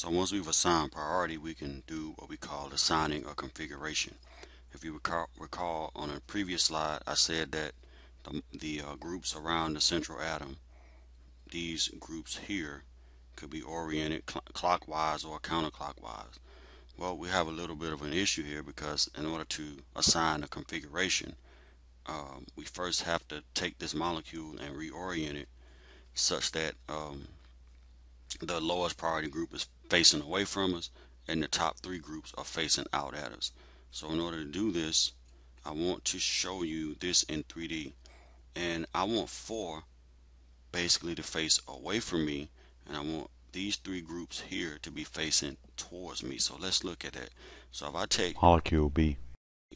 So once we've assigned priority, we can do what we call assigning a configuration. If you recall, recall on a previous slide, I said that the, the uh, groups around the central atom, these groups here, could be oriented cl clockwise or counterclockwise. Well, we have a little bit of an issue here because in order to assign a configuration, um, we first have to take this molecule and reorient it such that um, the lowest priority group is facing away from us and the top three groups are facing out at us. So in order to do this, I want to show you this in 3D and I want four basically to face away from me and I want these three groups here to be facing towards me. So let's look at that. So if I take molecule B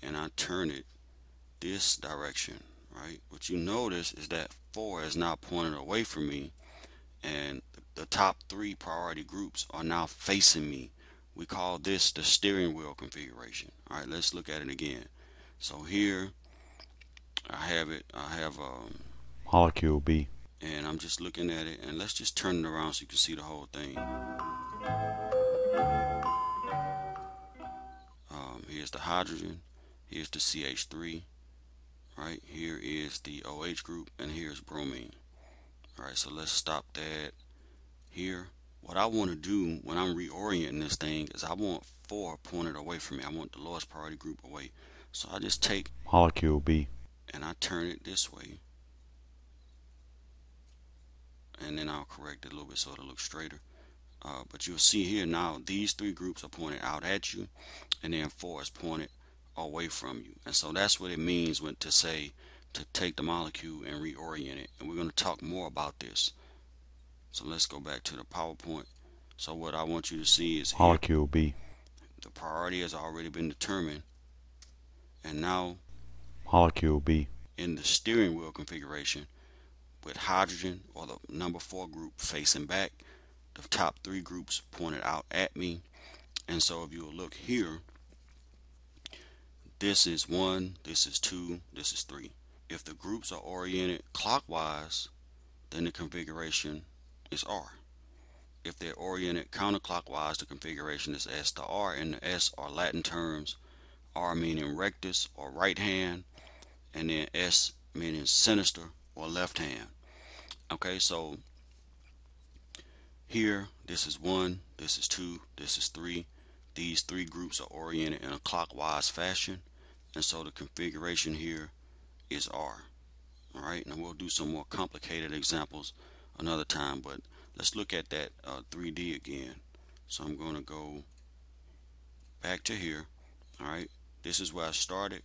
and I turn it this direction, right? What you notice is that 4 is now pointed away from me and the top three priority groups are now facing me. We call this the steering wheel configuration. All right, let's look at it again. So here I have it, I have um, molecule B and I'm just looking at it and let's just turn it around so you can see the whole thing. Um, here's the hydrogen, here's the CH3, right here is the OH group and here's bromine alright so let's stop that here what I want to do when I'm reorienting this thing is I want 4 pointed away from me I want the lowest priority group away so I just take molecule B and I turn it this way and then I'll correct it a little bit so it'll look straighter uh, but you'll see here now these three groups are pointed out at you and then 4 is pointed away from you. And so that's what it means when to say to take the molecule and reorient it. And we're going to talk more about this. So let's go back to the PowerPoint. So what I want you to see is here, molecule B. The priority has already been determined. And now molecule B in the steering wheel configuration with hydrogen or the number four group facing back, the top three groups pointed out at me. And so if you look here, this is 1, this is 2, this is 3. If the groups are oriented clockwise, then the configuration is R. If they're oriented counterclockwise, the configuration is S. to R and the S are Latin terms. R meaning rectus or right hand, and then S meaning sinister or left hand. Okay, so here, this is 1, this is 2, this is 3. These three groups are oriented in a clockwise fashion and so the configuration here is R alright and we'll do some more complicated examples another time but let's look at that uh, 3D again. So I'm going to go back to here alright this is where I started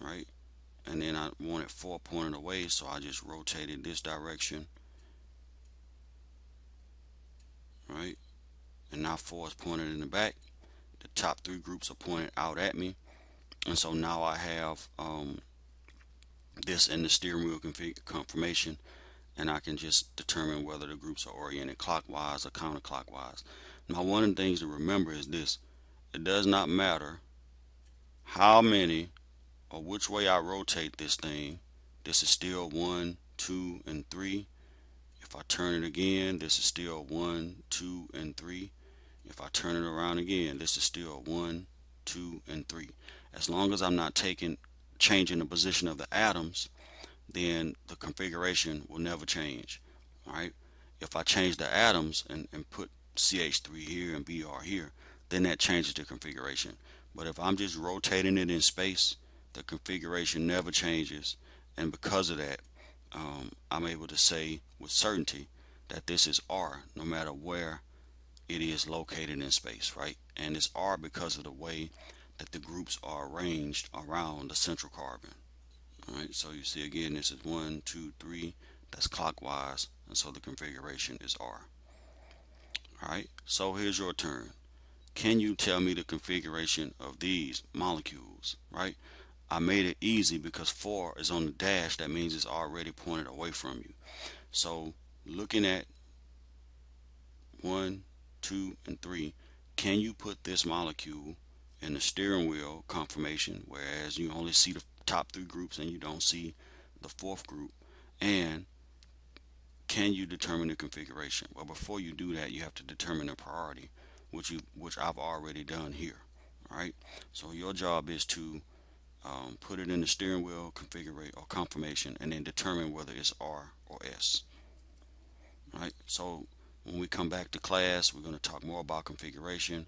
right? And then I wanted four pointed away so I just rotated this direction right? And now four is pointed in the back. The top three groups are pointed out at me. And so now I have um, this in the steering wheel config conformation and I can just determine whether the groups are oriented clockwise or counterclockwise. Now one of the things to remember is this. It does not matter how many or which way I rotate this thing. This is still one two and three. If I turn it again this is still one two and three. If I turn it around again this is still one two and three. As long as I'm not taking changing the position of the atoms then the configuration will never change alright if I change the atoms and, and put CH3 here and Br here then that changes the configuration. But if I'm just rotating it in space the configuration never changes. And because of that um, I'm able to say with certainty that this is R no matter where it is located in space right? And it's R because of the way that the groups are arranged around the central carbon. Alright, so you see again this is one, two, three, that's clockwise, and so the configuration is R. Alright, so here's your turn. Can you tell me the configuration of these molecules? Right? I made it easy because 4 is on the dash, that means it's already pointed away from you. So looking at 1, 2, and 3, can you put this molecule in the steering wheel conformation, whereas you only see the top three groups and you don't see the fourth group and can you determine the configuration? Well, before you do that, you have to determine the priority, which you which I've already done here. All right. So your job is to um, put it in the steering wheel configuration or conformation, and then determine whether it's R or S. All right. So when we come back to class, we're going to talk more about configuration.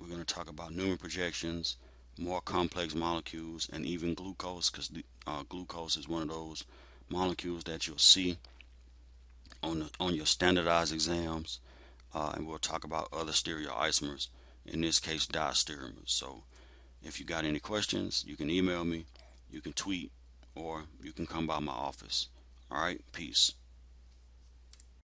We're going to talk about Newman projections, more complex molecules, and even glucose, because uh, glucose is one of those molecules that you'll see on the, on your standardized exams. Uh, and we'll talk about other stereoisomers, in this case diastereomers. So if you got any questions, you can email me, you can tweet, or you can come by my office. All right, peace.